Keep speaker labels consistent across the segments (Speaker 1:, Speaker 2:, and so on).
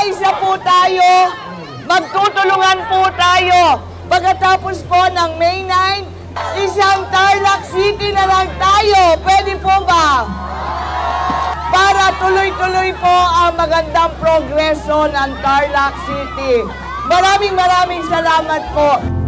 Speaker 1: magkaisa po tayo, magtutulungan po tayo. Pagkatapos po ng May 9, isang Tarlac City na lang tayo. Pwede po ba? Para tuloy-tuloy po ang magandang progreso ng Tarlac City. Maraming maraming salamat po.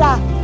Speaker 1: ra.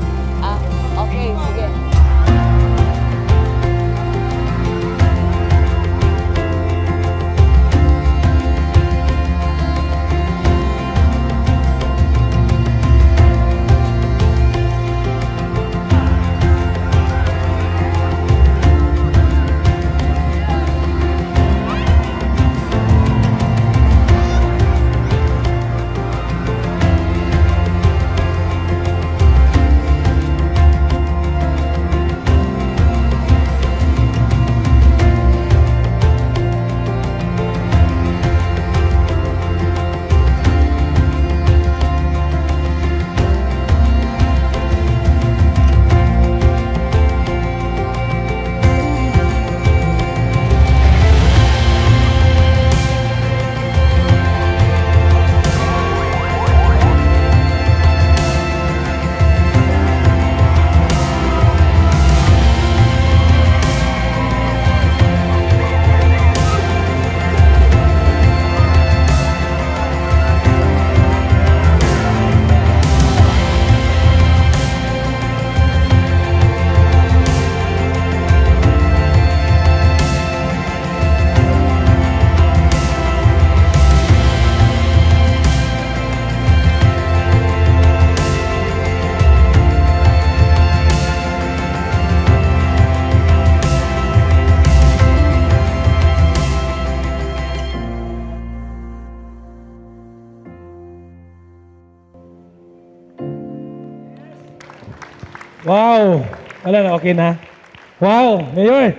Speaker 2: Wow! Wala na, okay na? Wow! Mayor!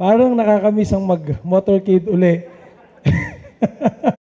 Speaker 2: Parang nakakamiss ang mag-motorcade uli.